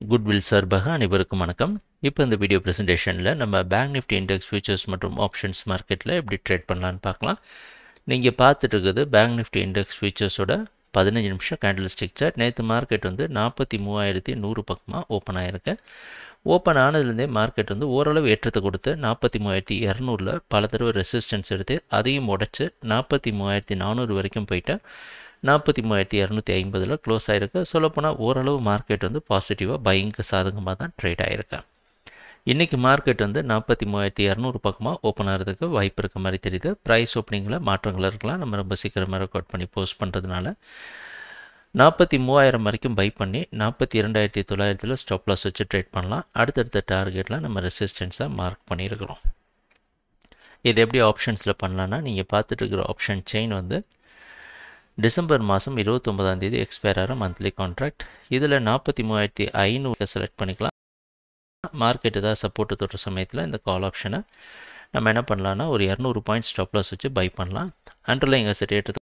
Goodwill சார்பாக அனைவருக்கும் வணக்கம். இப்போ இந்த வீடியோ ப்ரெசன்டேஷனில் நம்ம பேங்க் நிஃப்டி இண்டெக்ஸ் ஃபியூச்சர்ஸ் மற்றும் ஆப்ஷன்ஸ் மார்க்கெட்டில் எப்படி ட்ரேட் பண்ணலான்னு பார்க்கலாம். நீங்கள் பார்த்துட்டு இருக்குது பேங்க் நிஃப்டி இண்டெக்ஸ் ஃபியூச்சர்ஸோட பதினஞ்சு நிமிஷம் கேண்டில் ஸ்டிக் சார்ட் நேற்று மார்க்கெட் வந்து நாற்பத்தி மூவாயிரத்தி நூறு பக்கமாக ஓப்பன் ஆகிருக்கு ஓப்பன் ஆனதுலேருந்தே மார்க்கெட் வந்து ஓரளவு ஏற்றத்தை கொடுத்து நாற்பத்தி மூவாயிரத்தி இரநூறில் பல தடவை ரெசிஸ்டன்ஸ் எடுத்து அதையும் உடச்சி நாற்பத்தி மூவாயிரத்தி நானூறு வரைக்கும் போயிட்டு நாற்பத்தி மூவாயிரத்தி இரநூத்தி ஐம்பதில் க்ளோஸ் ஆகிருக்கு சொல்லப்போனால் ஓரளவு மார்க்கெட் வந்து பாசிட்டிவாக பையிங்க்கு சாதகமாக தான் ட்ரேட் ஆகிருக்கு இன்றைக்கி மார்க்கெட் வந்து நாற்பத்தி மூவாயிரத்தி இரநூறு பக்கமாக ஓப்பன் ஆகிறதுக்கு வாய்ப்பு இருக்க மாதிரி தெரியுது. ப்ரைஸ் ஓப்பனிங்கில் மாற்றங்கள் இருக்கலாம். நம்ம ரொம்ப சீக்கிரமாக ரெக்கார்ட் பண்ணி போஸ்ட் பண்ணுறதுனால நாற்பத்தி மூவாயிரம் வரைக்கும் பை பண்ணி நாற்பத்தி இரண்டாயிரத்தி தொள்ளாயிரத்தில் ஸ்டாப் லாஸ் வச்சு ட்ரேட் பண்ணலாம். அடுத்தடுத்த டார்கெட்டில் நம்ம ரெசிஸ்டன்ஸாக மார்க் பண்ணியிருக்கிறோம். இது எப்படி ஆப்ஷன்ஸில் பண்ணலான்னா நீங்கள் பார்த்துட்டு இருக்கிற ஆப்ஷன் செயின் வந்து டிசம்பர் மாதம் இருபத்தொம்பதாம் தேதி எக்ஸ்பயர் ஆகிற மந்த்லி கான்ட்ராக்ட் இதில் நாற்பத்தி மூவாயிரத்தி ஐநூறு செலக்ட் பண்ணிக்கலாம். மார்க்கெட்டு தான் சப்போர்ட் தொடுற சமயத்தில் இந்த கால் ஆப்ஷனை நம்ம என்ன பண்ணலான்னா ஒரு இரநூறு பாயிண்ட் ஸ்டாப்லாஸ் வச்சு பை பண்ணலாம். அண்டர்லைங் அசட் ஏற்றத்தை